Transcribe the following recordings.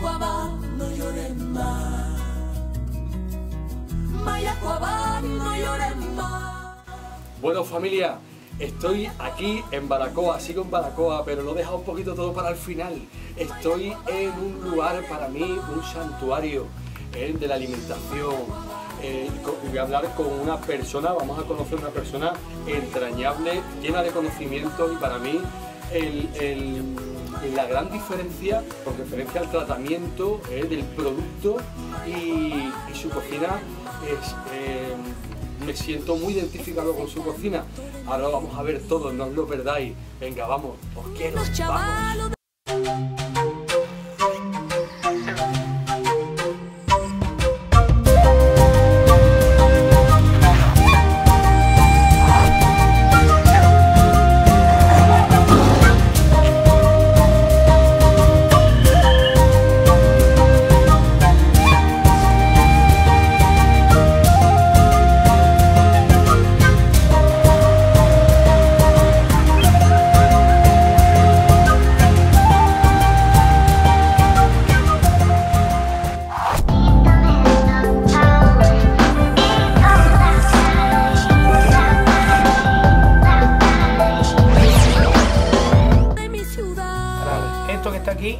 No más. No más. Bueno familia, estoy aquí en Baracoa, sigo en Baracoa, pero lo he dejado un poquito todo para el final. Estoy en un lugar para mí, un santuario eh, de la alimentación. Eh, voy a hablar con una persona, vamos a conocer una persona entrañable, llena de conocimiento y para mí el- el- la gran diferencia con referencia al tratamiento eh, del producto y, su cocina es... eh, me siento muy identificado con su cocina. Ahora vamos a ver todo, no os lo perdáis. Venga, vamos, os quiero. Vamos.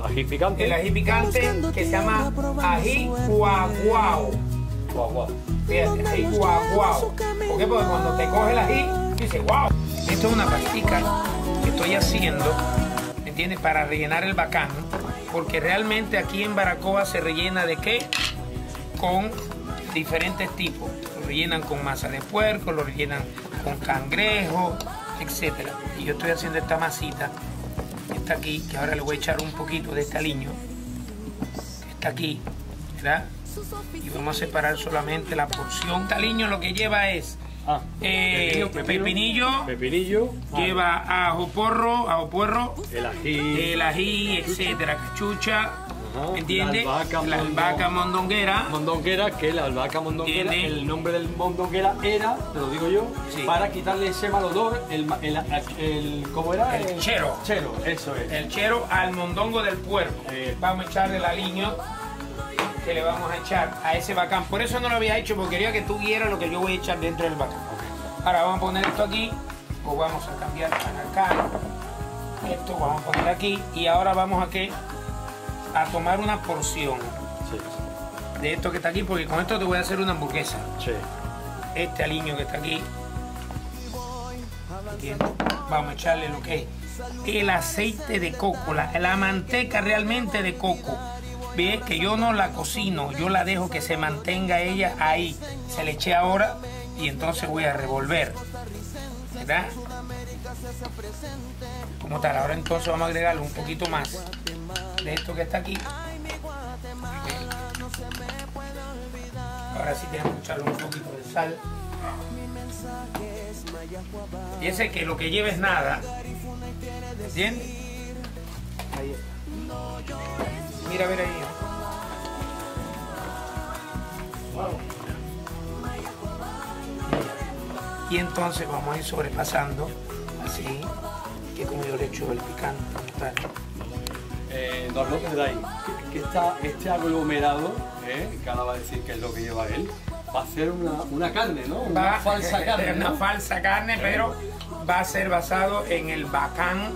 Ají picante. el ají picante que se llama ají guaguao. Guau, guau. Fíjate, ají guaguao. ¿Por qué? Porque cuando te coge el ají, dice wow. Esto es una pastica que estoy haciendo, ¿me entiendes? Para rellenar el bacán. Porque realmente aquí en Baracoa se rellena de qué? Con diferentes tipos. Lo rellenan con masa de puerco, lo rellenan con cangrejo, etc. Y yo estoy haciendo esta masita aquí, que ahora le voy a echar un poquito de este aliño que está aquí, ¿verdad? Y vamos a separar solamente la porción. Este aliño lo que lleva es Ah, eh, pepinillo, Pepinillo. ah, lleva ajo porro, ajo puerro, el ají. el ají, etcétera, cachucha, Ajá, ¿me entiendes? la albahaca La albahaca mondonguera. Mondonguera, que la albahaca mondonguera, el nombre del mondonguera era, te lo digo yo, Sí. para quitarle ese mal olor, el, ma- el, el- ¿cómo era? El chero. Chero, eso es. El chero al mondongo del puerco. Eh. Vamos a echarle el aliño que le vamos a echar a ese bacán. Por eso no lo había hecho, porque quería que tú vieras lo que yo voy a echar dentro del bacán. Ahora vamos a poner esto aquí, o vamos a cambiar para acá. Esto vamos a poner aquí y ahora vamos a que a tomar una porción Sí, de esto que está aquí, porque con esto te voy a hacer una hamburguesa. sí. Este aliño que está aquí. Vamos a echarle lo que es el aceite de coco, la, la manteca realmente de coco. Ve que yo no la cocino, yo la dejo que se mantenga ella ahí. Se le eché ahora y entonces voy a revolver. ¿Verdad? Como tal, ahora entonces vamos a agregarle un poquito más de esto que está aquí. Ahora sí tenemos que echarle un poquito de sal. Y ese que lo que lleva es nada. ¿Entiendes? Ahí está. Mira, a ver ahí. Y entonces vamos a ir sobrepasando así, que como yo le echo el picante. tal. Eh, no os lo perdáis. Que, que esta- este aglomerado, eh, ahora va a decir que es lo que lleva él, va a ser una, una carne, ¿no? Una Va- falsa carne. Una ¿no? falsa carne, pero va a ser basado en el bacán,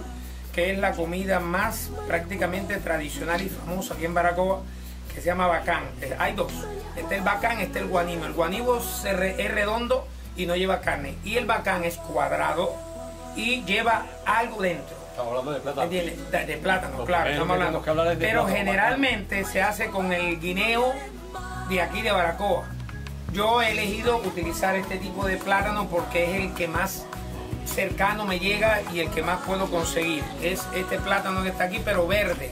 que es la comida más prácticamente tradicional y famosa aquí en Baracoa, que se llama bacán. Eh, Hay dos. Este es el bacán, este es el guanimo. El guanimo es redondo y no lleva carne. Y el bacán es cuadrado y lleva algo dentro. Estamos hablando de. ¿Entiendes? De, de plátano, claro, estamos hablando. Pero plátano, generalmente se hace con el guineo de aquí de Baracoa. Yo he elegido utilizar este tipo de plátano porque es el que más cercano me llega y el que más puedo conseguir. Es este plátano que está aquí, pero verde.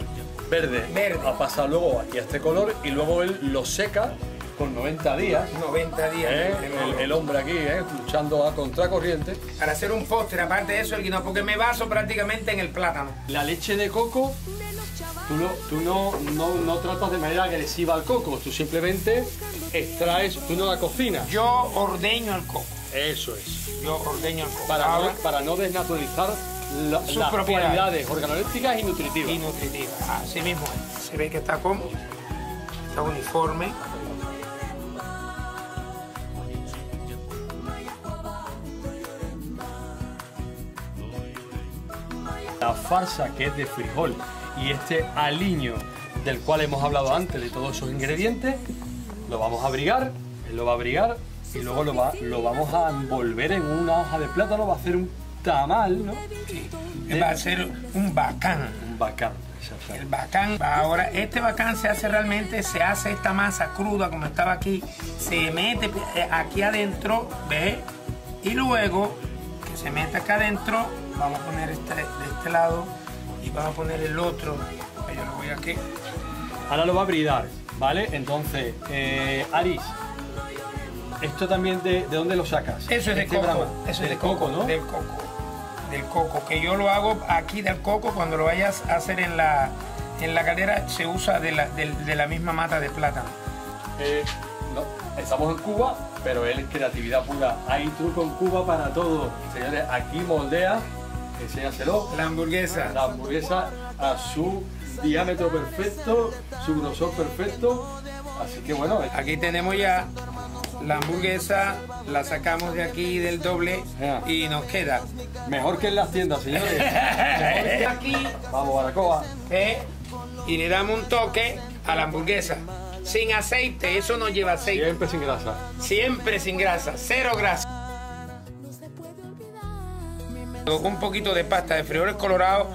Verde. Verde. Va a pasar luego aquí a este color y luego él lo seca con 90 días. 90 días. ¿eh? el hombre aquí, ¿eh? luchando a contracorriente. Para hacer un postre, aparte de eso, el guineo, porque me baso prácticamente en el plátano. La leche de coco, tú, no, tú no, no, no tratas de manera agresiva al coco, tú simplemente extraes, tú no la cocinas. Yo ordeño el coco. Eso es. Yo ordeño el. Para no, para no desnaturalizar la- Sus las propiedades. cualidades organolépticas y nutritivas. y nutritiva. Así mismo es. Se ve que está como, está uniforme. La farsa que es de frijol y este aliño del cual hemos hablado antes, de todos esos ingredientes, lo vamos a abrigar, él lo va a abrigar y luego lo, va- lo vamos a envolver en una hoja de plátano, va a hacer un tamal, ¿no? Sí. De- Va a ser un bacán. Un bacán. El bacán, ahora este bacán se hace realmente, se hace esta masa cruda como estaba aquí, se mete eh, aquí adentro, ¿ves? Y luego que se mete acá adentro, vamos a poner este de este lado y vamos a poner el otro. Yo lo voy aquí. Ahora lo va a bridar, ¿vale? Entonces, eh, Aris, ¿esto también de, de dónde lo sacas? Eso es de Este coco. brama. Eso es Del de coco, ¿no? Del coco. Del coco. Que yo lo hago aquí del coco. Cuando lo vayas a hacer en la, en la se usa de la, del- de la misma mata de plátano. Eh, no, estamos en Cuba, pero él es creatividad pura. Hay truco en Cuba para todo. Señores, aquí moldea, enséñaselo, La hamburguesa. la hamburguesa a su diámetro perfecto, su grosor perfecto. Así que bueno, Aquí tenemos ya la hamburguesa. La sacamos de aquí del doble y nos queda. mejor que en las tiendas, señores. Mejor que aquí Vamos, Baracoa. ¿eh? y le damos un toque a la hamburguesa. Sin aceite, eso no lleva aceite. Siempre sin grasa. Siempre sin grasa, cero grasa. Un poquito de pasta de frijoles colorados